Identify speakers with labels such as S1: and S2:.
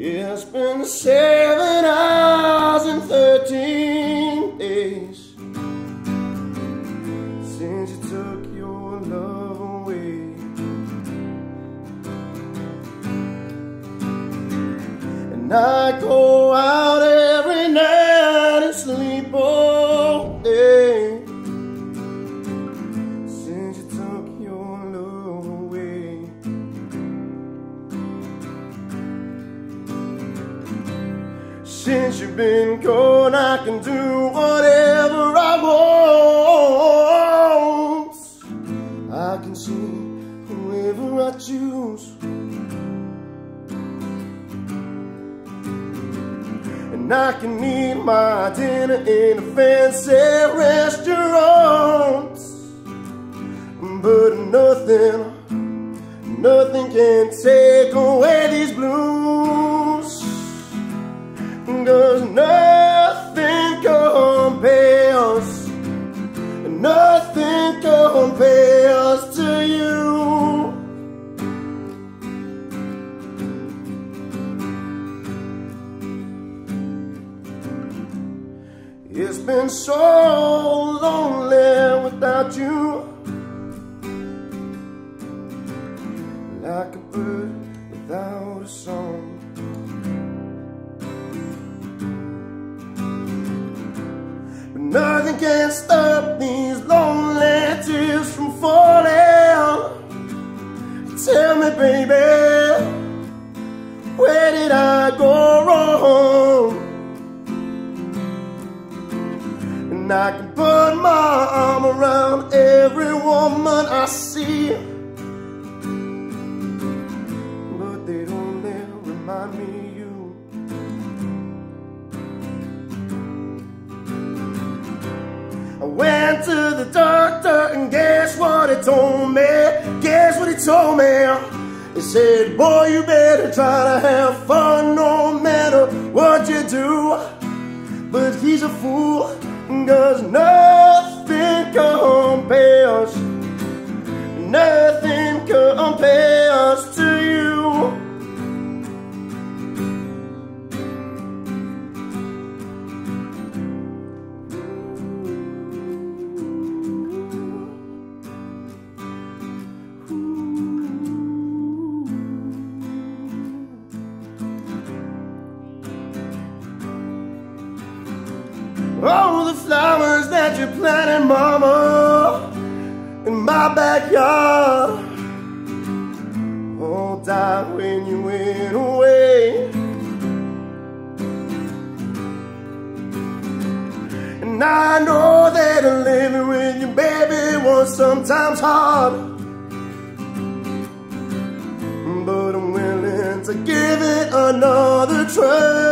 S1: It's been seven hours and thirteen days since you took your love away. And I go out every night and sleep all day Since you've been gone, I can do whatever I want. I can see whoever I choose. And I can eat my dinner in a fancy restaurant. But nothing, nothing can take away these blues. Cause nothing compares, nothing compares to you. It's been so lonely without you. Like a bird without a song. Nothing can stop these lonely tears from falling. Tell me, baby, where did I go wrong? And I can put my arm around every woman I see. But they don't ever remind me went to the doctor and guess what he told me? Guess what he told me? He said, boy, you better try to have fun no matter what you do. But he's a fool, cause nothing compares. Nothing compares All the flowers that you planted, mama, in my backyard all died when you went away. And I know that living with you, baby, was sometimes hard. But I'm willing to give it another try.